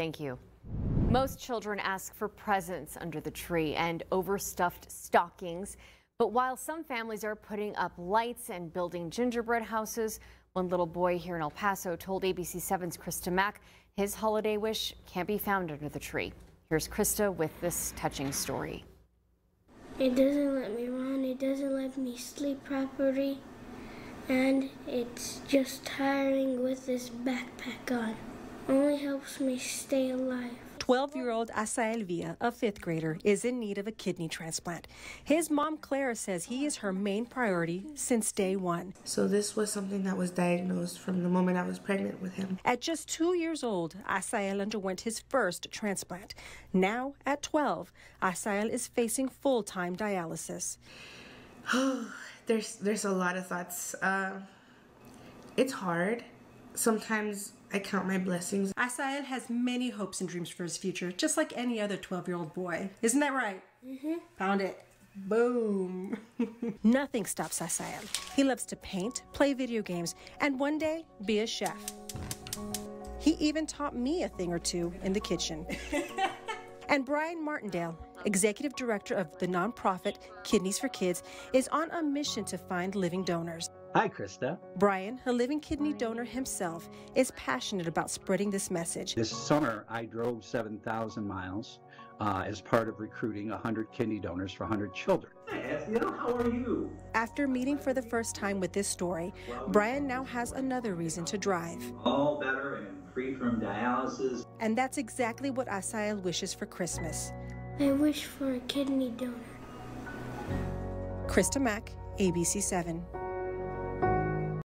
Thank you. Most children ask for presents under the tree and overstuffed stockings. But while some families are putting up lights and building gingerbread houses, one little boy here in El Paso told ABC7's Krista Mack his holiday wish can't be found under the tree. Here's Krista with this touching story. It doesn't let me run, it doesn't let me sleep properly, and it's just tiring with this backpack on. Only helps me stay alive. 12 year old Asael Villa, a fifth grader, is in need of a kidney transplant. His mom, Clara, says he is her main priority since day one. So, this was something that was diagnosed from the moment I was pregnant with him. At just two years old, Asael underwent his first transplant. Now, at 12, Asael is facing full time dialysis. there's, there's a lot of thoughts. Uh, it's hard. Sometimes I count my blessings. Asael has many hopes and dreams for his future, just like any other 12 year old boy. Isn't that right? Mm-hmm. Found it. Boom. Nothing stops Asael. He loves to paint, play video games, and one day be a chef. He even taught me a thing or two in the kitchen. and Brian Martindale, executive director of the nonprofit Kidneys for Kids, is on a mission to find living donors. Hi, Krista. Brian, a living kidney donor himself, is passionate about spreading this message. This summer, I drove 7,000 miles uh, as part of recruiting 100 kidney donors for 100 children. Hey, how are you? After meeting for the first time with this story, Brian now has another reason to drive. All better and free from dialysis. And that's exactly what Asael wishes for Christmas. I wish for a kidney donor. Krista Mack, ABC 7.